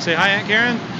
Say hi, Aunt Karen.